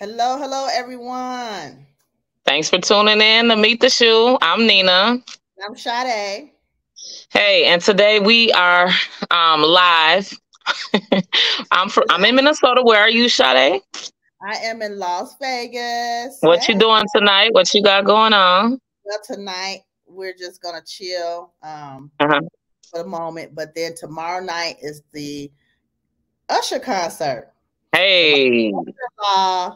Hello, hello, everyone. Thanks for tuning in to Meet the Shu. I'm Nina. I'm Sade. Hey, and today we are um, live. I'm from I'm in Minnesota. Where are you, Sade? I am in Las Vegas. What hey. you doing tonight? What you got going on? Well, tonight we're just gonna chill um, uh-huh. for the moment, but then tomorrow night is the Usher concert. Hey. Uh,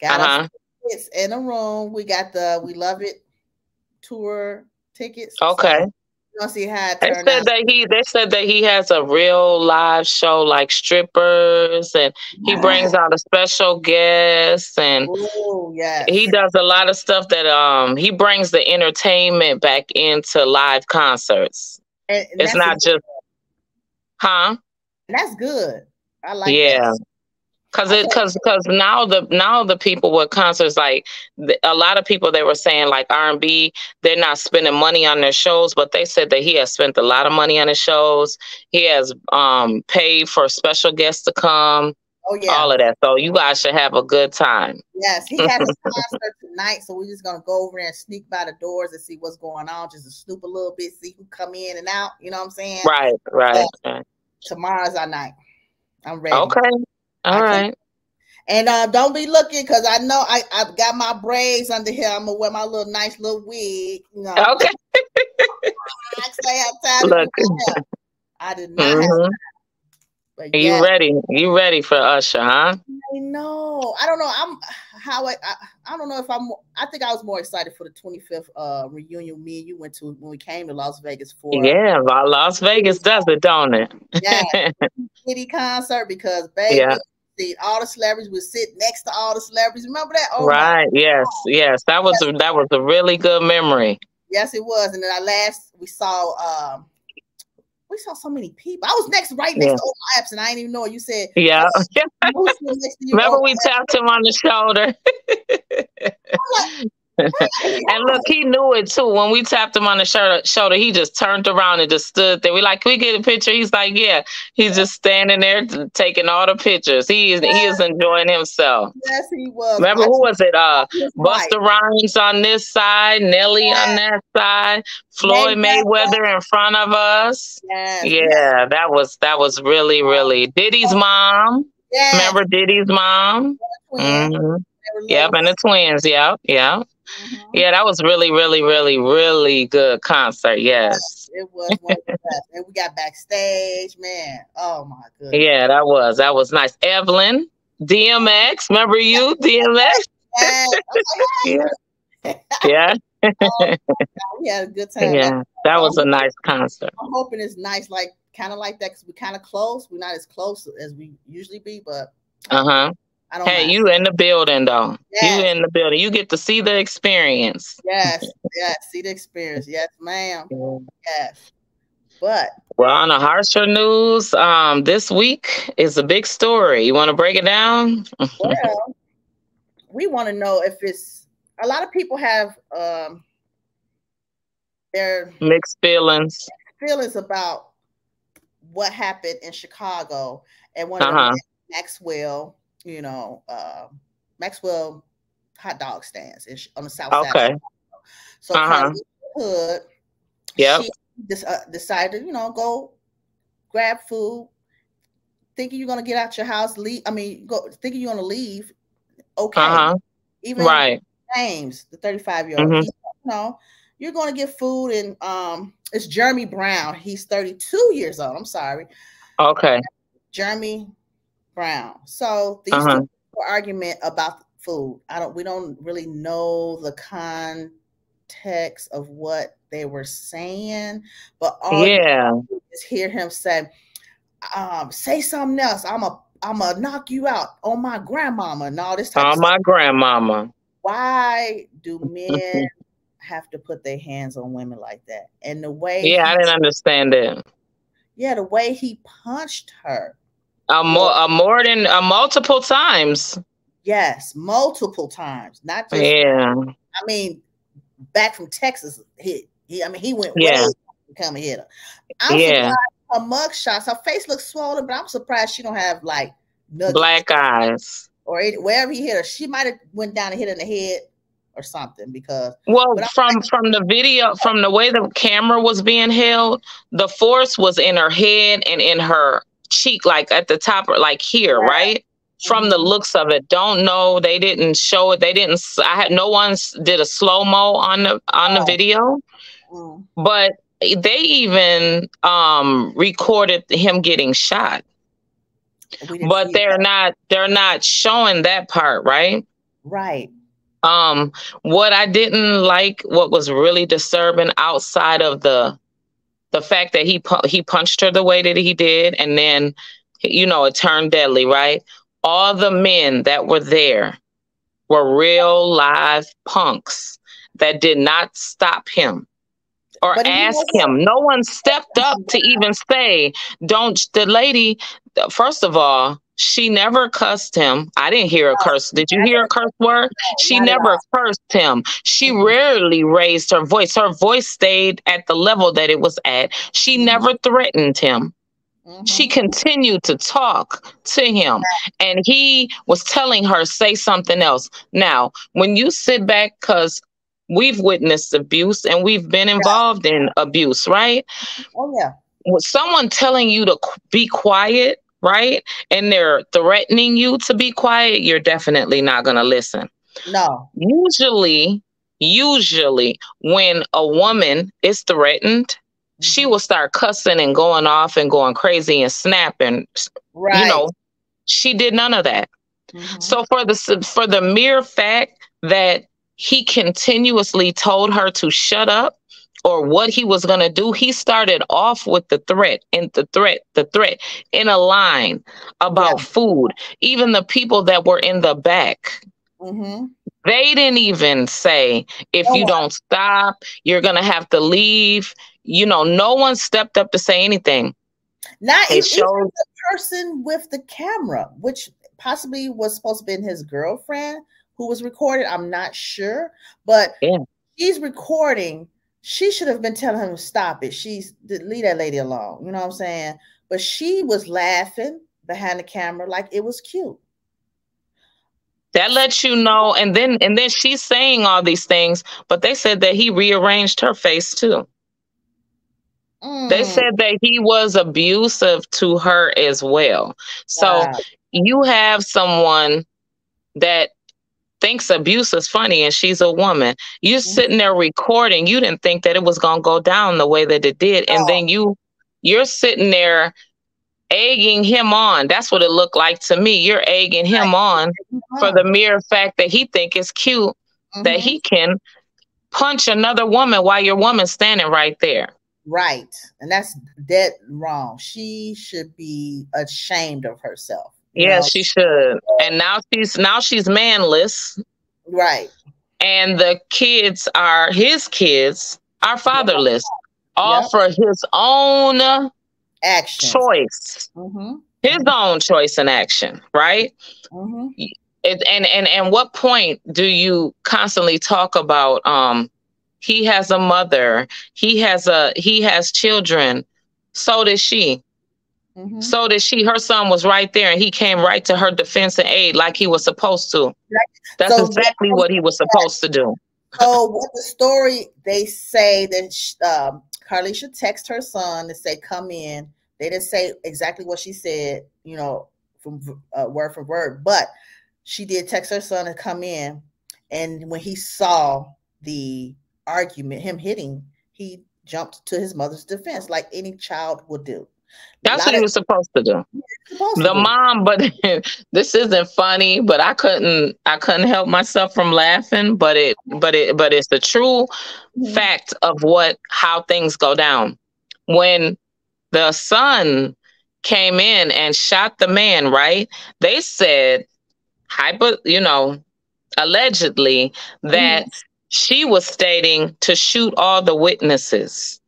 got uh-huh. tickets in a room. We got the We Love It tour tickets. Okay. So gonna see how they said out. that he they said that he has a real live show like strippers and he brings out a special guest and Ooh, yes. he does a lot of stuff that um he brings the entertainment back into live concerts. And, and it's not just huh? That's good. I like yeah. That. Cause it, cause, cause now the now the people with concerts like a lot of people they were saying like R and B they're not spending money on their shows, but they said that he has spent a lot of money on his shows. He has um paid for special guests to come. Oh yeah, all of that. So you guys should have a good time. Yes, he has a concert tonight, so we're just gonna go over there and sneak by the doors and see what's going on, just to snoop a little bit, see who come in and out. You know what I'm saying? Right, right. right. Tomorrow's our night. I'm ready. Okay. All right. And uh, don't be looking because I know I, I've got my braids under here. I'm gonna wear my little nice little wig. You know. Okay. I actually have time. Look. I did not mm-hmm. But you yeah. ready? You ready for Usher, huh? I know. I don't know. I'm how I, I, I don't know if I'm. I think I was more excited for the 25th uh reunion me and you went to when we came to Las Vegas for. Yeah, Las Vegas does it, don't it? yeah, city concert because baby, yeah see all the celebrities would sit next to all the celebrities. Remember that? Oh right. Yes. Yes. That was a, that was a really good memory. Yes, it was. And then our last we saw um we saw so many people. I was next right next yeah. to Omar Epps, and I didn't even know. it. You said, "Yeah." Remember, we tapped him on the shoulder. and look, he knew it too. When we tapped him on the shoulder, shoulder, he just turned around and just stood there. We like, Can we get a picture. He's like, yeah. He's just standing there taking all the pictures. He is he is enjoying himself. Yes, he was. Remember who was it? Uh, Busta Rhymes on this side, Nelly yes. on that side, Floyd Mayweather in front of us. Yeah, that was that was really really Diddy's mom. Remember Diddy's mom? Mm-hmm. Yep, and the twins. Yep, yep. Mm-hmm. Yeah, that was really, really, really, really good concert. Yes. It was one of the best. And we got backstage, man. Oh my goodness. Yeah, that was that was nice. Evelyn, DMX, remember you, DMX? yeah. yeah. oh, we had a good time. Yeah, that was a nice concert. I'm hoping it's nice, like kind of like that, because we're kind of close. We're not as close as we usually be, but uh huh. I don't hey, you in the building though. Yes. You in the building. You get to see the experience. Yes, yes, see the experience. Yes, ma'am. Yes. But well, on the harsher news, um, this week is a big story. You want to break it down? well, we want to know if it's a lot of people have um their mixed feelings. Feelings about what happened in Chicago and one uh-huh. of Maxwell you know, uh, Maxwell hot dog stands on the south okay. side. Okay. So uh-huh. Hood, yeah, she uh, decided, you know, go grab food, thinking you're gonna get out your house, leave. I mean, go thinking you're gonna leave. Okay. Uh-huh. Even right. James, the 35 year old, mm-hmm. you know, you're gonna get food, and um, it's Jeremy Brown. He's 32 years old. I'm sorry. Okay. Jeremy Brown. So these uh-huh. argument about food. I don't. We don't really know the context of what they were saying, but all yeah, is hear him say, um, "Say something else. I'm a, I'm a knock you out on my grandmama and all this type." On my grandmama. Why do men have to put their hands on women like that? And the way, yeah, I didn't understand it. Yeah, the way he punched her a more, a more than a multiple times. Yes, multiple times. Not just. Yeah. I mean, back from Texas, he, he I mean, he went yeah. way come and hit her. I'm yeah. Her mug shots, her face looks swollen, but I'm surprised she don't have like nuggets. black eyes. or it, wherever he hit her. She might have went down and hit her in the head or something because well from like, from the video from the way the camera was being held the force was in her head and in her cheek like at the top or like here right, right? from mm-hmm. the looks of it don't know they didn't show it they didn't i had no one did a slow mo on the on the oh. video mm. but they even um recorded him getting shot but they're that. not they're not showing that part right right um, what I didn't like, what was really disturbing outside of the the fact that he pu- he punched her the way that he did, and then you know it turned deadly, right? All the men that were there were real live punks that did not stop him or but ask him. No one stepped up to even say, "Don't." The lady, first of all, she never cussed him. I didn't hear a curse. Did you hear a curse word? She never cursed him. She mm-hmm. rarely raised her voice. Her voice stayed at the level that it was at. She mm-hmm. never threatened him. Mm-hmm. She continued to talk to him, and he was telling her, say something else. Now, when you sit back, because we've witnessed abuse and we've been involved in abuse, right? Oh, yeah. With someone telling you to be quiet, right? And they're threatening you to be quiet, you're definitely not going to listen. No. Usually, usually when a woman is threatened, mm-hmm. she will start cussing and going off and going crazy and snapping. Right. You know, she did none of that. Mm-hmm. So for the for the mere fact that he continuously told her to shut up or what he was going to do, he started off with the threat and the threat, the threat in a line about yeah. food. Even the people that were in the back, mm-hmm. they didn't even say, if no you one. don't stop, you're going to have to leave. You know, no one stepped up to say anything. Not it even the person with the camera, which possibly was supposed to be his girlfriend who was recorded. I'm not sure, but yeah. she's recording she should have been telling him to stop it. She's leave that lady alone. You know what I'm saying? But she was laughing behind the camera like it was cute. That lets you know, and then and then she's saying all these things, but they said that he rearranged her face too. Mm. They said that he was abusive to her as well. So wow. you have someone that thinks abuse is funny and she's a woman. You mm-hmm. sitting there recording, you didn't think that it was gonna go down the way that it did. And oh. then you you're sitting there egging him on. That's what it looked like to me. You're egging him on for the mere fact that he think it's cute mm-hmm. that he can punch another woman while your woman's standing right there. Right. And that's dead wrong. She should be ashamed of herself. Yeah, she should. And now she's now she's manless. Right. And the kids are his kids are fatherless. All yep. for his own action choice. Mm-hmm. His own choice and action, right? Mm-hmm. It, and and and what point do you constantly talk about um he has a mother, he has a he has children, so does she. Mm-hmm. So that she, her son was right there and he came right to her defense and aid like he was supposed to. That's so exactly what he was supposed to do. So, what the story they say that um, Carlishia text her son to say, "Come in." They didn't say exactly what she said, you know, from uh, word for word, but she did text her son to come in. And when he saw the argument, him hitting, he jumped to his mother's defense like any child would do. That's what he was supposed to do. Supposed the to mom, but this isn't funny, but I couldn't I couldn't help myself from laughing, but it but it but it's the true mm-hmm. fact of what how things go down. When the son came in and shot the man, right? They said hyper, you know, allegedly that mm-hmm. she was stating to shoot all the witnesses.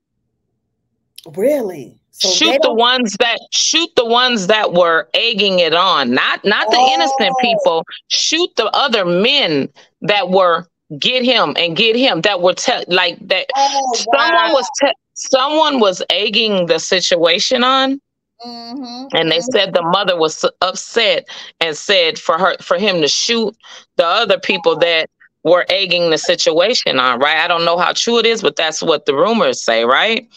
Really? So shoot the ones that shoot the ones that were egging it on, not not the oh. innocent people. Shoot the other men that were get him and get him that were te- like that. Oh, someone wow. was te- someone was egging the situation on. Mm-hmm. And they said the mother was upset and said for her for him to shoot the other people that were egging the situation on, right? I don't know how true it is, but that's what the rumors say, right?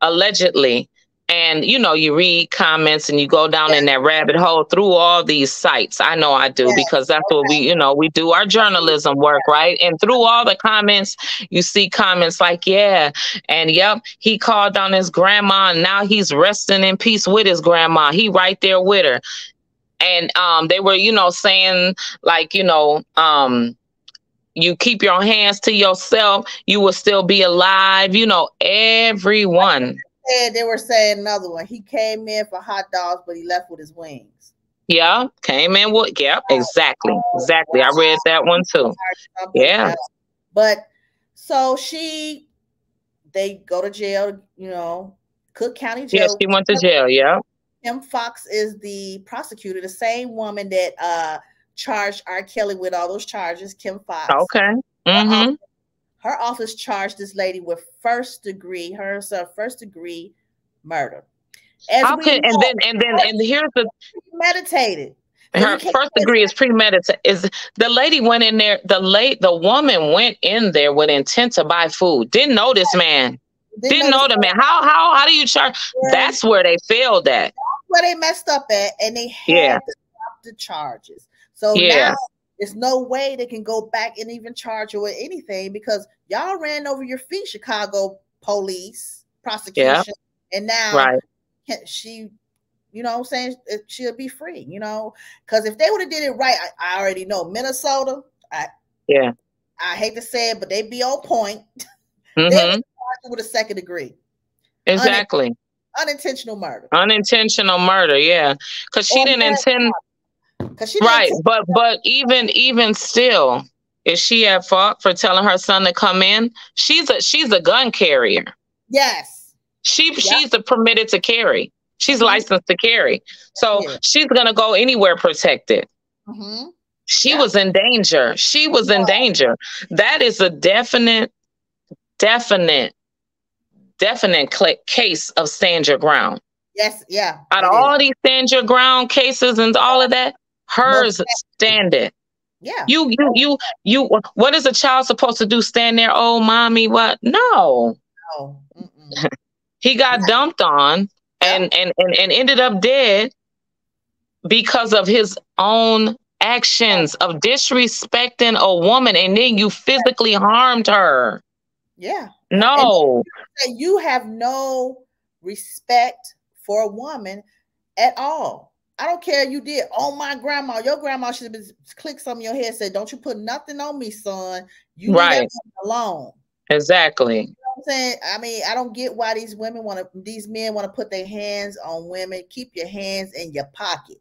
Allegedly and you know you read comments and you go down yeah. in that rabbit hole through all these sites. I know i do yeah. because that's okay. what we you know we do our journalism work right? And through all the comments you see comments like yeah and yep he called on his grandma and now he's resting in peace with his grandma. He right there with her. And um they were you know saying like you know um you keep your hands to yourself. You will still be alive. You know everyone said they were saying another one. He came in for hot dogs, but he left with his wings. Yeah, came in with yeah, exactly, exactly. I read that one too. Yeah, but so she, they go to jail. You know, Cook County jail. Yes, she went to jail. Yeah. Kim Foxx is the prosecutor, the same woman that uh charged R. Kelly with all those charges. Kim Foxx. Okay. Mm-hmm her office charged this lady with first degree, herself first degree murder. As How can know, and then and then and here's the meditated. Her first degree is premeditated. Is the lady went in there? The late the woman went in there with intent to buy food. Didn't know this man. Didn't, Didn't know the man. How how how do you charge? Yeah. That's where they failed at. That's where they messed up at, and they had yeah. to stop the charges. So yeah. now there's no way they can go back and even charge her with anything because y'all ran over your feet, Chicago police prosecution, yeah. and now right. she, you know, I'm saying she'll be free. You know, because if they would have did it right, I, I, already know Minnesota. I yeah, I hate to say it, but they be on point. Mm-hmm. with a second degree. Exactly. unintentional murder. Unintentional murder, yeah, because she or didn't intend. Cause she right, but but even even still, is she at fault for telling her son to come in? She's a she's a gun carrier. Yes. She yep. she's a permitted to carry. She's mm-hmm. licensed to carry. So yeah. she's gonna go anywhere protected. Mm-hmm. She yeah. was in danger. She was in danger. That is a definite, definite, definite cl- case of stand your ground. Yes, yeah. Out of all these stand your ground cases and all of that, Hers stand it. Yeah. You you you you what is a child supposed to do? Stand there, oh mommy, what? No. No. he got yeah. dumped on and, and and and ended up dead because of his own actions of disrespecting a woman and then you physically harmed her. Yeah. No. you have no respect for a woman at all. I don't care you did Oh my grandma. Your grandma should have clicked some of your head said, Don't you put nothing on me, son. You right alone. Exactly. You know I'm saying? I mean, I don't get why these women want to these men want to put their hands on women. Keep your hands in your pocket.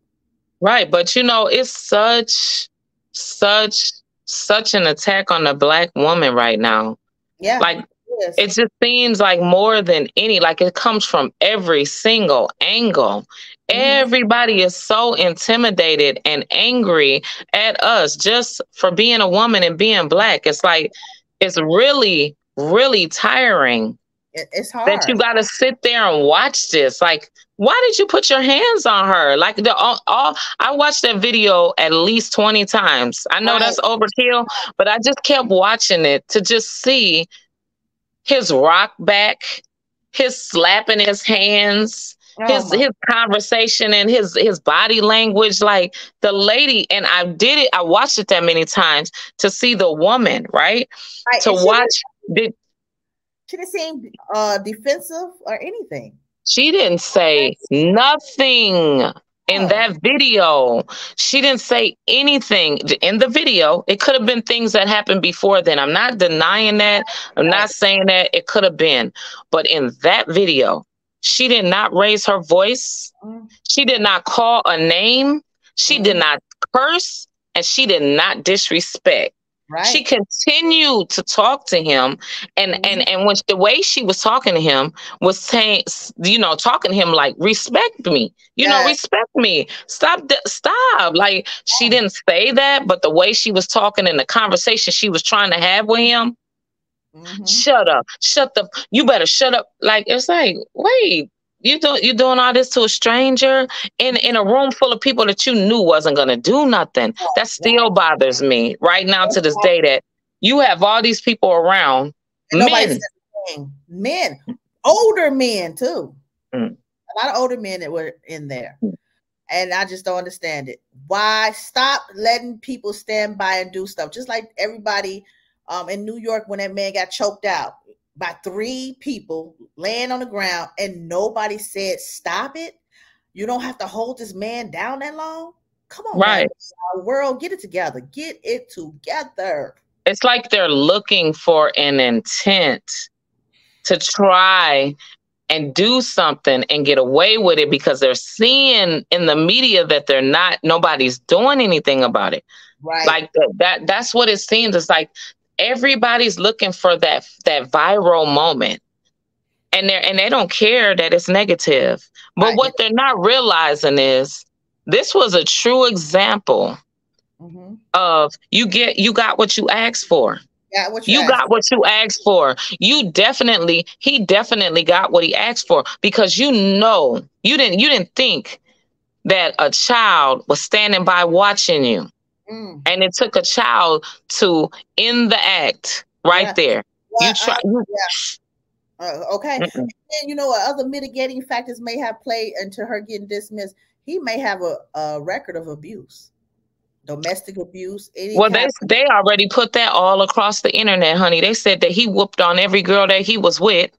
Right. But you know, it's such such such an attack on the black woman right now. Yeah. Like Yes. It just seems like more than any, like it comes from every single angle. Mm-hmm. Everybody is so intimidated and angry at us just for being a woman and being black. It's like, it's really, really tiring. It's hard. That you got to sit there and watch this. Like, why did you put your hands on her? Like the all, all I watched that video at least 20 times. I know right. that's overkill, but I just kept watching it to just see his rock back, his slapping his hands, oh his his conversation and his his body language. Like the lady, and I did it. I watched it that many times to see the woman, right? right. To watch. Did she didn't seem uh, defensive or anything? She didn't say nothing in oh. that video. She didn't say anything in the video. It could have been things that happened before then. I'm not denying that. I'm not saying that it could have been. But in that video, she did not raise her voice. She did not call a name. She did mm. not curse and she did not disrespect. Right. She continued to talk to him, and mm-hmm. and and when the way she was talking to him was saying, you know, talking to him like, respect me, you yes. know, respect me, stop, stop. Like she didn't say that, but the way she was talking in the conversation she was trying to have with him, mm-hmm. shut up, shut the, you better shut up. Like it's like, wait, you do you doing all this to a stranger in in a room full of people that you knew wasn't gonna do nothing. That still bothers me right now to this day that you have all these people around. Men. men, older men too. Mm. A lot of older men that were in there. Mm. And I just don't understand it. Why stop letting people stand by and do stuff? Just like everybody um, in New York when that man got choked out by three people laying on the ground and nobody said stop it. You don't have to hold this man down that long. Come on, right? Man. World, get it together. Get it together. It's like they're looking for an intent to try and do something and get away with it because they're seeing in the media that they're not nobody's doing anything about it. Right. Like that, that that's what it seems. It's like everybody's looking for that that viral moment. And they're and they don't care that it's negative. But right. what they're not realizing is this was a true example mm-hmm. of you get you got what you asked for. Yeah, what you, you got what you asked for. You definitely, he definitely got what he asked for because you know you didn't you didn't think that a child was standing by watching you. Mm. And it took a child to end the act right yeah. there. You try. Uh, yeah. uh, okay. Mm-mm. And you know, other mitigating factors may have played into her getting dismissed. He may have a, a record of abuse domestic abuse. well, they they already put that all across the internet, honey. They said that he whooped on every girl that he was with,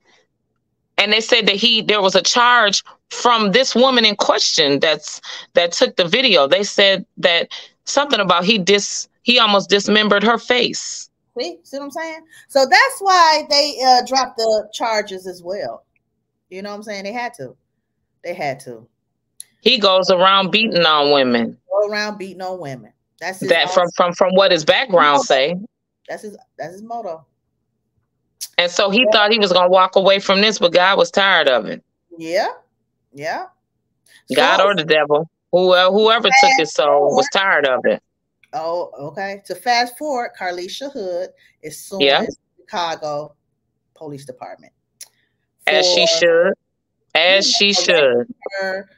and they said that he there was a charge from this woman in question that's that took the video. They said that something about he dis he almost dismembered her face. See, see what I'm saying? So that's why they uh, dropped the charges as well. You know what I'm saying? They had to. They had to. He goes around beating on women. Go around beating on women. That's that from from from what his background say. That's his that's his motto. And so he yeah. thought he was gonna walk away from this, but God was tired of it. Yeah, yeah. God so, or the devil, whoever whoever took his soul was tired of it. Oh, okay. To fast forward, Carlishia Hood is suing yeah. Chicago Police Department. As she should. As she should. Her,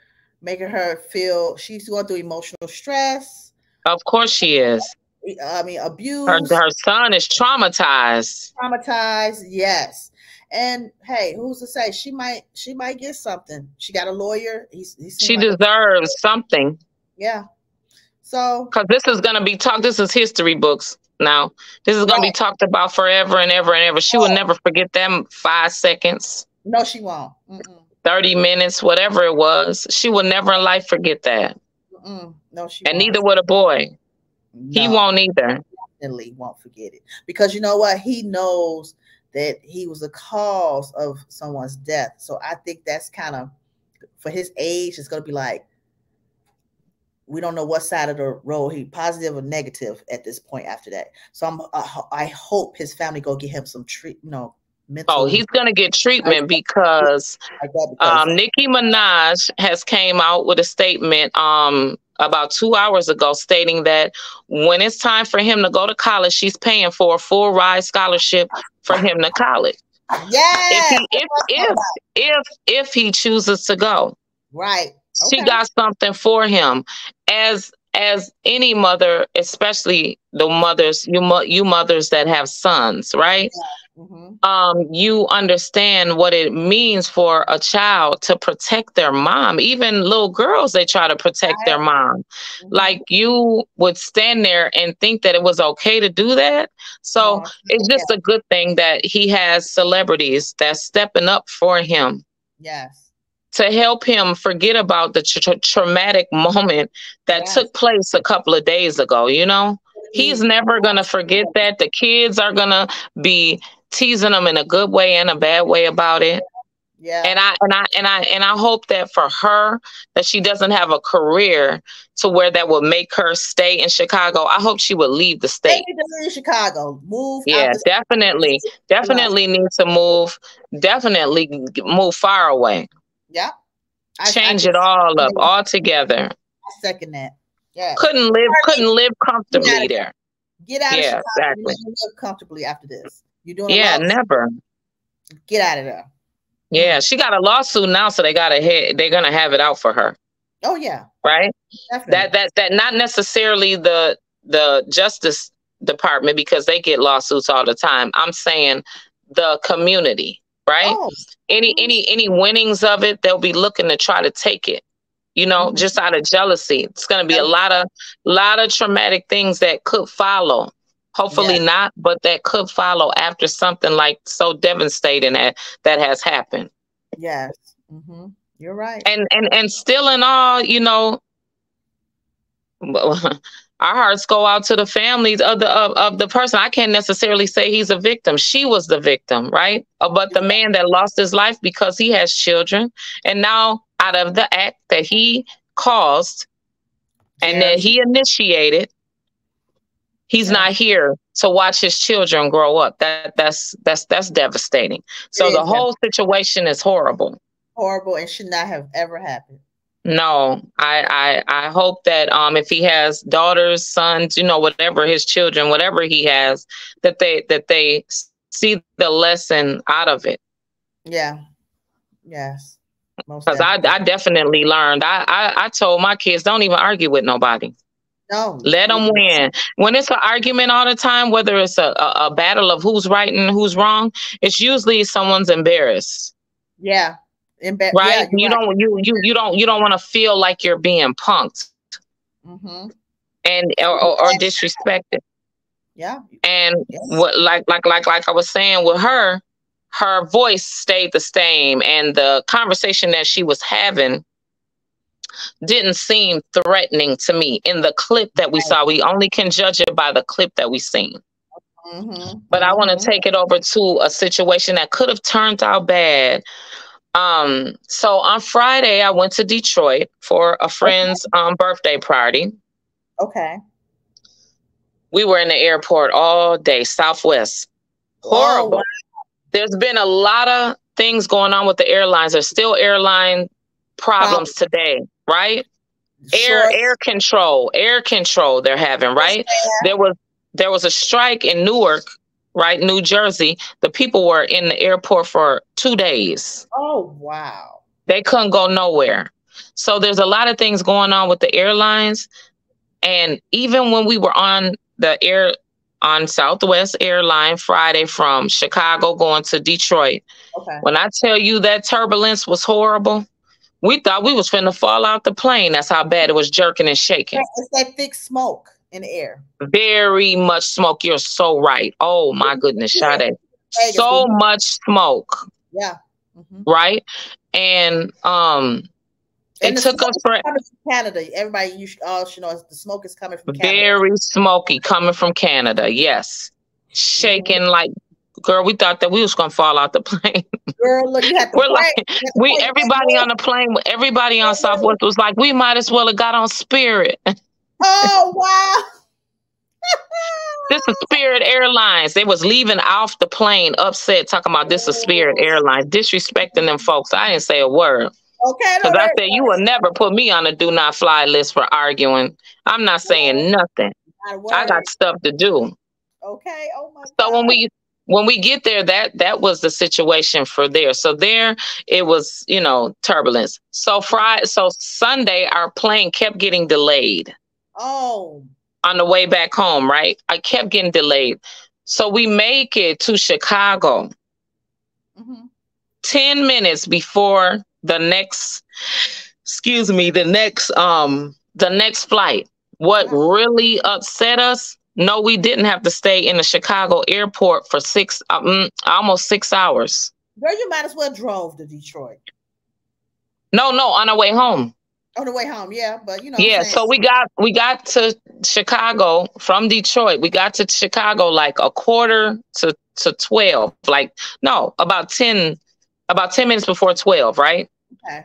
making her feel she's going through emotional stress of course she is. I mean, abuse. Her, her son is traumatized. Traumatized, yes. And hey, who's to say she might she might get something? She got a lawyer. He's, he's she like deserves something. Yeah. So because this is gonna be talked. This is history books now. This is gonna right. be talked about forever and ever and ever. She oh. will never forget them five seconds. No, she won't. Mm-mm. Thirty minutes, whatever it was. She will never in life forget that. Mm-mm. No, she and won't. neither would a boy. No, he won't either. Definitely won't forget it because you know what? He knows that he was the cause of someone's death. So I think that's kind of for his age. It's going to be like we don't know what side of the road he positive or negative at this point after that. So I'm uh, I hope his family go get him some treat, you know, Mental oh, he's gonna get treatment because, because um, Nicki Minaj has came out with a statement um about two hours ago stating that when it's time for him to go to college, she's paying for a full ride scholarship for him to college. Yeah. If he if if, if if he chooses to go. Right. Okay. She got something for him. As as any mother, especially the mothers, you you mothers that have sons, right? Yeah mm-hmm. um, you understand what it means for a child to protect their mom. Even little girls, they try to protect right. their mom. Mm-hmm. Like you would stand there and think that it was okay to do that. So yeah. it's just yeah. a good thing that he has celebrities that's stepping up for him. Yes to help him forget about the tra- traumatic moment that yes. took place a couple of days ago you know he's never going to forget that the kids are going to be teasing them in a good way and a bad way about it. Yeah. And I and I and I and I hope that for her that she doesn't have a career to where that will make her stay in Chicago. I hope she would leave the state. To leave Chicago. Move. Yeah, definitely. Definitely need to move. Definitely move far away. Yeah. Change I, I it all up altogether. I second that. Yeah. Couldn't live couldn't live comfortably there. Get out yeah, of Chicago exactly. live comfortably after this. You're doing yeah, never. Get out of there. Yeah, she got a lawsuit now, so they got a head. They're gonna have it out for her. Oh yeah, right. Definitely. That that that not necessarily the the Justice Department because they get lawsuits all the time. I'm saying the community, right? Oh. Any any any winnings of it, they'll be looking to try to take it. You know, mm-hmm. just out of jealousy. It's going to be a lot of lot of traumatic things that could follow. Hopefully yes. not, but that could follow after something like so devastating that that has happened. Yes. Mm-hmm. You're right. And and and still in all, you know, our hearts go out to the families of the of, of the person. I can't necessarily say he's a victim. She was the victim, right? Uh, but the man that lost his life because he has children, and now out of the act that he caused and that he initiated, he's yeah. not here to watch his children grow up. That that's that's that's devastating. So the whole situation is horrible. Horrible and should not have ever happened. No, I, I I hope that um if he has daughters, sons, you know, whatever his children, whatever he has, that they that they see the lesson out of it. Yeah. Yes. Because I, I definitely learned. I, I I told my kids don't even argue with nobody. No. Let them win. When it's an argument all the time, whether it's a, a, a battle of who's right and who's wrong, it's usually someone's embarrassed. Yeah right? Yeah, you right. don't you you you don't you don't want to feel like you're being punked mm-hmm. and or, or, or, disrespected. Yeah. And yes. what like like like like I was saying with her, her voice stayed the same, and the conversation that she was having didn't seem threatening to me in the clip that we saw. We only can judge it by the clip that we seen. Mm-hmm. But I want to mm-hmm. take it over to a situation that could have turned out bad um, so on Friday, I went to Detroit for a friend's okay. um, birthday party. Okay. We were in the airport all day, Southwest. Horrible. Oh, wow. There's been a lot of things going on with the airlines. There's still airline problems wow. today, right? Sure. Air air control, air control they're having, right? There was there was a strike in Newark right? New Jersey, the people were in the airport for two days. Oh, wow. They couldn't go nowhere. So there's a lot of things going on with the airlines. And even when we were on the air on Southwest Airline Friday from Chicago going to Detroit, okay. when I tell you that turbulence was horrible, we thought we was finna fall out the plane. That's how bad it was jerking and shaking. It's that thick smoke in the air. Very much smoke. You're so right. Oh my goodness, Sade. So much smoke. Yeah. Mm-hmm. Right. And um and it took us for Canada. Everybody, you should, all should know the smoke is coming from Canada. Very smoky coming from Canada. Yes, shaking mm-hmm. like girl. We thought that we was gonna fall out the plane. Girl, look, you had to We're like we everybody on the plane. Everybody on Southwest was like, we might as well have got on Spirit. Oh wow. this is Spirit Airlines. They was leaving off the plane upset, talking about this is Spirit Airlines, disrespecting them folks. I didn't say a word. Okay. Because I said you will never put me on a do not fly list for arguing. I'm not saying nothing. I got stuff to do. Okay. Oh my. So God. when we when we get there, that that was the situation for there. So there it was, you know, turbulence. So Friday, so Sunday, our plane kept getting delayed. Oh. On the way back home, right? I kept getting delayed. So we make it to Chicago mm-hmm. 10 minutes before the next, excuse me, the next um the next flight. What really upset us? No, we didn't have to stay in the Chicago airport for six, um, almost six hours. Girl, you might as well drove to Detroit. No, no, on our way home. On the way home yeah but you know yeah so we got we got to chicago from detroit. We got to chicago like a quarter to to 12 like no about 10 about 10 minutes before 12 right? Okay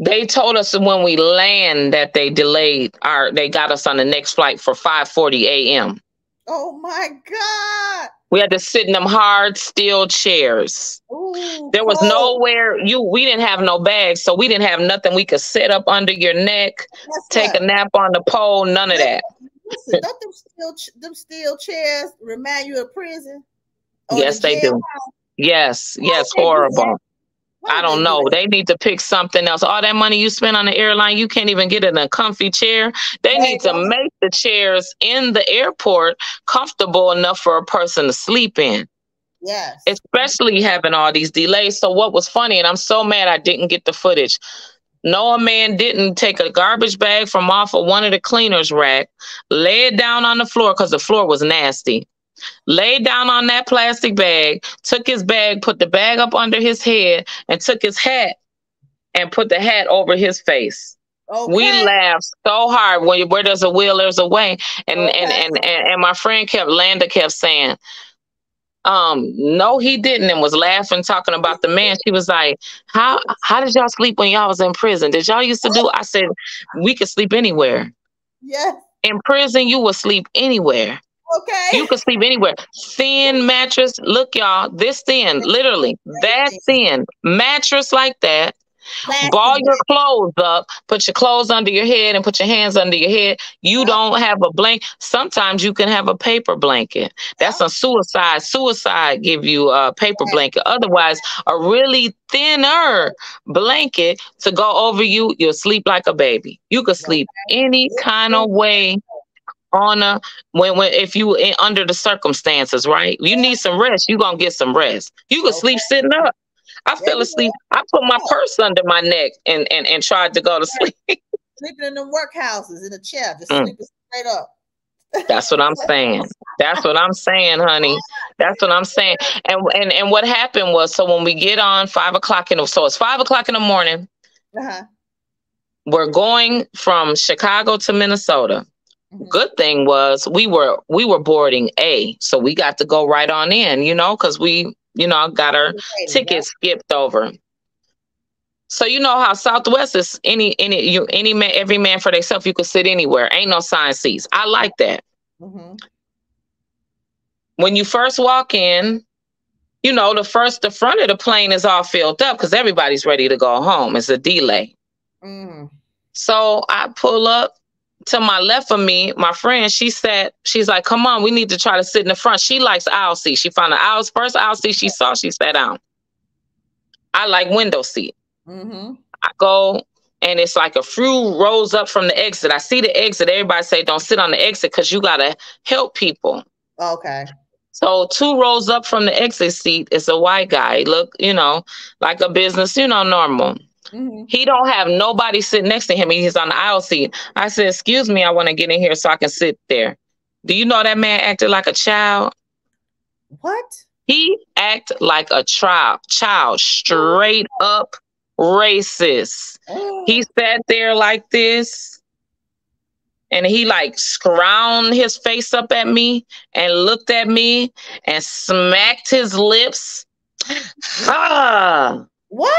they told us when we land that they delayed our they got us on the next flight for 5:40 a.m oh my god we had to sit in them hard steel chairs. Ooh, there was nowhere you we didn't have no bags, so we didn't have nothing we could sit up under your neck, That's take a nap on the pole, none of that. Listen, don't them steel them steel chairs remind you of prison? Yes, the they do. House? Yes, yes, horrible. I don't know. They need to pick something else. All that money you spend on the airline, you can't even get in a comfy chair. They need to make the chairs in the airport comfortable enough for a person to sleep in. Yes. Especially having all these delays. So what was funny, and I'm so mad I didn't get the footage. Noah man didn't take a garbage bag from off of one of the cleaners rack, lay it down on the floor because the floor was nasty. Laid down on that plastic bag, took his bag, put the bag up under his head, and took his hat and put the hat over his face. Okay. We laughed so hard when where there's a will, there's a way. And, okay. and, and and and my friend kept Landa kept saying, um, no, he didn't, and was laughing, talking about the man. She was like, How how did y'all sleep when y'all was in prison? Did y'all used to do? I said, We could sleep anywhere. Yeah. In prison, you would sleep anywhere. Okay. You can sleep anywhere. Thin mattress. Look, y'all, this thin, literally, that thin mattress like that. Ball your clothes up, put your clothes under your head and put your hands under your head. You don't have a blanket. Sometimes you can have a paper blanket. That's oh. a suicide. Suicide give you a paper blanket. Otherwise, a really thinner blanket to go over you, you'll sleep like a baby. You could sleep any kind of way on a when when if you in, under the circumstances, right? You need some rest. You gonna get some rest. You can okay. sleep sitting up. I fell asleep. I put my purse under my neck and and, and tried to go to sleep. Sleeping in the workhouses in a chair, just mm. sleeping straight up. That's what I'm saying. That's what I'm saying, honey. That's what I'm saying. And and and what happened was, so when we get on five o'clock in the so it's five o'clock in the morning. Uh-huh. We're going from Chicago to Minnesota. Mm-hmm. Good thing was we were we were boarding A, so we got to go right on in, you know, because we, you know, got our tickets skipped over. So you know how Southwest is any any you any man every man for themselves. You could sit anywhere. Ain't no sign seats. I like that. Mm-hmm. When you first walk in, you know the first the front of the plane is all filled up because everybody's ready to go home. It's a delay. Mm. So I pull up to my left of me, my friend, she said, she's like, come on, we need to try to sit in the front. She likes aisle seat. She found the aisle first aisle seat she saw, she sat down. I like window seat. Mm-hmm. I go and it's like a few rows up from the exit. I see the exit. Everybody say, don't sit on the exit because you got to help people. Okay. So two rows up from the exit seat is a white guy. Look, you know, like a business, you know, normal. Mm-hmm. He don't have nobody sitting next to him. He's on the aisle seat. I said, "Excuse me, I want to get in here so I can sit there." Do you know that man acted like a child? What? He acted like a child, child, straight up racist. Oh. He sat there like this, and he like scrowned his face up at me and looked at me and smacked his lips. Ah. What?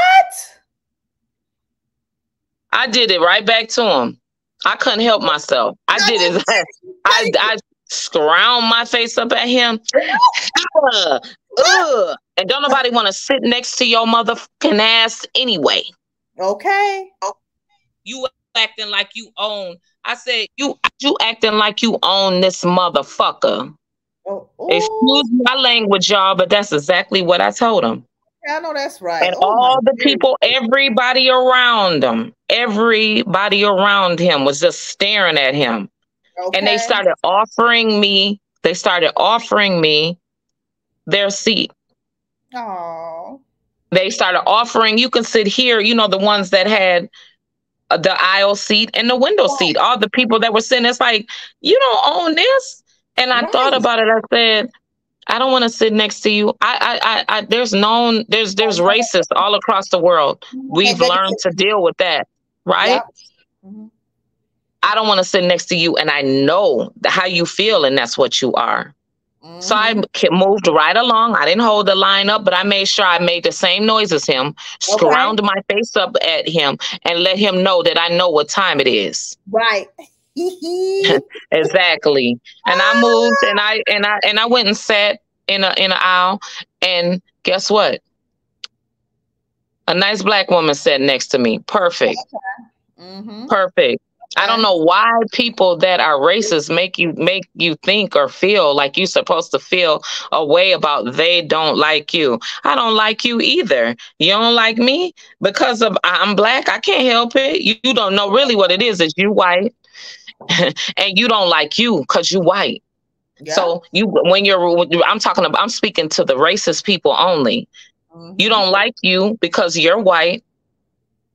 I did it right back to him. I couldn't help myself. I did it. I, I scrounged my face up at him. uh, uh, and don't nobody want to sit next to your motherfucking ass anyway. Okay. You acting like you own. I said you you acting like you own this motherfucker. Oh, Excuse my language, y'all, but that's exactly what I told him. I know that's right. And oh all the people, everybody around him, everybody around him was just staring at him. Okay. And they started offering me, they started offering me their seat. Oh. They started offering, you can sit here, you know, the ones that had the aisle seat and the window oh. seat. All the people that were sitting, it's like, you don't own this. And I right. thought about it. I said, I don't want to sit next to you. I, I, I, I there's known, there's, there's racists all across the world. We've learned to deal with that, right? Mm-hmm. I don't want to sit next to you, and I know how you feel, and that's what you are. Mm-hmm. So I mm-hmm. moved right along. I didn't hold the line up, but I made sure I made the same noise as him, okay. scrounged my face up at him, and let him know that I know what time it is. Right. exactly. And I moved and I and I and I went and sat in a in an aisle and guess what? A nice black woman sat next to me. Perfect. Mm-hmm. Perfect. I don't know why people that are racist make you make you think or feel like you're supposed to feel a way about they don't like you. I don't like you either. You don't like me because of I'm black. I can't help it. You, you don't know really what it is. Is you white, and you don't like you because you white. Yeah. So you when you're I'm talking about I'm speaking to the racist people only. Mm-hmm. You don't like you because you're white.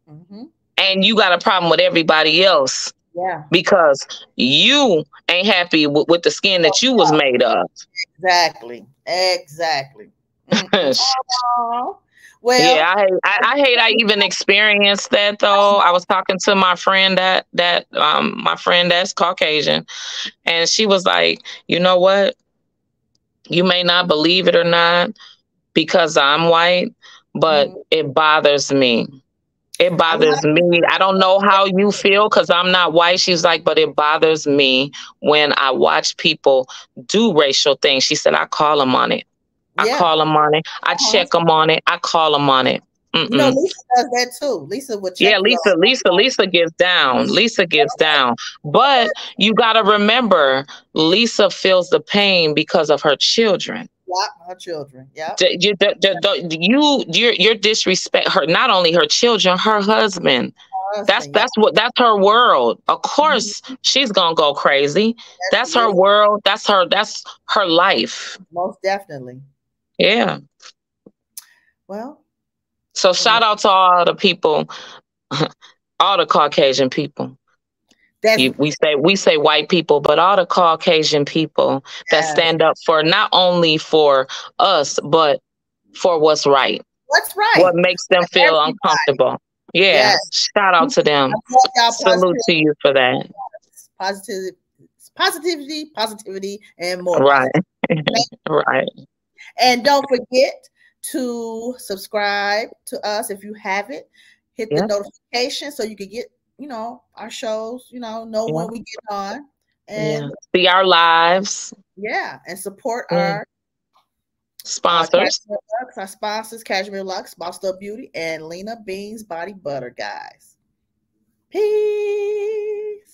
Mm-hmm and you got a problem with everybody else. Yeah. Because you ain't happy w- with the skin that you was made of. Exactly. Exactly. well, yeah, I, I, I hate I even experienced that though. I was talking to my friend that that um my friend that's Caucasian, and she was like, you know what? You may not believe it or not because I'm white, but mm-hmm. it bothers me it bothers me. I don't know how you feel because I'm not white. She's like, but it bothers me when I watch people do racial things. She said, I call them on it. I yeah. call them on it. I uh-huh. check them on it. I call them on it. Mm-mm. You know, Lisa does that too. Lisa would. yeah, Lisa, Lisa, Lisa gets down. Lisa gets down. But you got to remember, Lisa feels the pain because of her children. Yeah, her children. Yeah. You, you, you're, you're disrespect her. Not only her children, her husband. that's that's what that's her world. Of course, mm-hmm. she's gonna go crazy. That's, that's her world. That's her. That's her life. Most definitely. Yeah. Well. So shout out to all the people, all the Caucasian people you, we say we say white people, but all the Caucasian people that stand up for not only for us, but for what's right. What's right? What makes them feel Everybody. uncomfortable. Yeah. Yes. Shout out to them. Salute to you for that. Positivity, positivity, positivity, and more. Right. right. And don't forget to subscribe to us if you haven't. Hit the notification so you can get you know, our shows, you know, know yeah. when we get on and yeah. see our lives. Yeah, and support our sponsors. Uh, our sponsors, Cashmere Lux, Bossed Up Beauty, and Lena Beans Body Butter, guys. Peace.